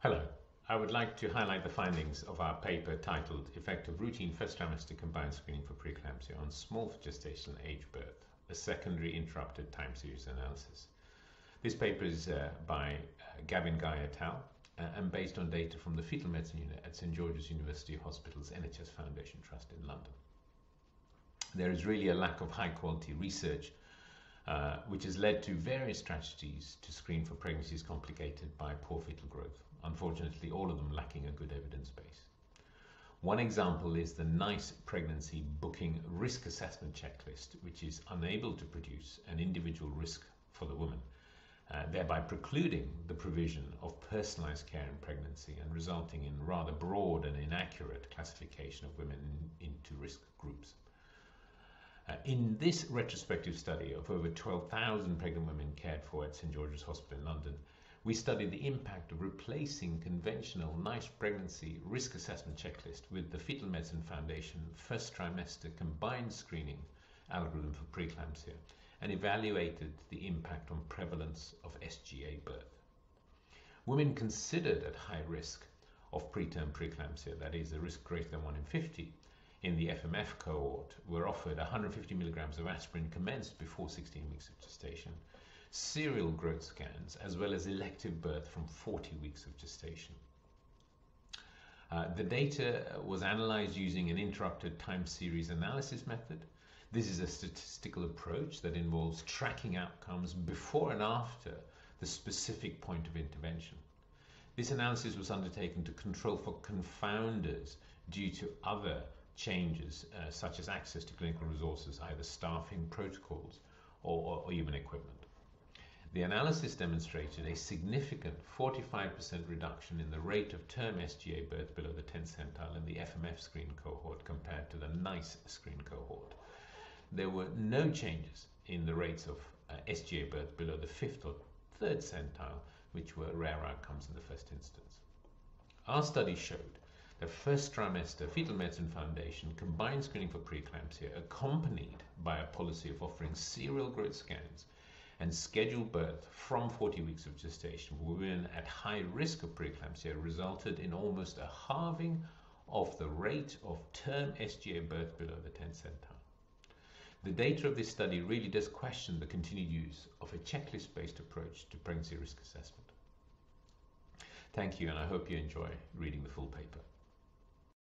Hello. I would like to highlight the findings of our paper titled Effect of Routine First Trimester Combined Screening for Preeclampsia on Small Gestational Age Birth, a Secondary Interrupted Time Series Analysis. This paper is uh, by uh, Gavin Guy et al. Uh, and based on data from the Fetal Medicine Unit at St George's University Hospital's NHS Foundation Trust in London. There is really a lack of high quality research uh, which has led to various strategies to screen for pregnancies complicated by poor fetal growth. Unfortunately, all of them lacking a good evidence base. One example is the NICE pregnancy booking risk assessment checklist, which is unable to produce an individual risk for the woman, uh, thereby precluding the provision of personalized care in pregnancy and resulting in rather broad and inaccurate classification of women in, into risk groups. Uh, in this retrospective study of over 12,000 pregnant women cared for at St George's Hospital in London, we studied the impact of replacing conventional NICE pregnancy risk assessment checklist with the Fetal Medicine Foundation first trimester combined screening algorithm for preeclampsia and evaluated the impact on prevalence of SGA birth. Women considered at high risk of preterm preeclampsia, that is, a risk greater than 1 in 50, in the FMF cohort were offered 150 milligrams of aspirin commenced before 16 weeks of gestation, serial growth scans, as well as elective birth from 40 weeks of gestation. Uh, the data was analyzed using an interrupted time series analysis method. This is a statistical approach that involves tracking outcomes before and after the specific point of intervention. This analysis was undertaken to control for confounders due to other changes uh, such as access to clinical resources, either staffing, protocols, or, or, even equipment. The analysis demonstrated a significant 45% reduction in the rate of term SGA birth below the 10th centile in the FMF screen cohort compared to the NICE screen cohort. There were no changes in the rates of uh, SGA birth below the 5th or 3rd centile, which were rare outcomes in the first instance. Our study showed the first trimester Fetal Medicine Foundation combined screening for preeclampsia, accompanied by a policy of offering serial growth scans and scheduled birth from 40 weeks of gestation for women at high risk of preeclampsia, resulted in almost a halving of the rate of term SGA birth below the 10th centile. The data of this study really does question the continued use of a checklist based approach to pregnancy risk assessment. Thank you, and I hope you enjoy reading the full paper.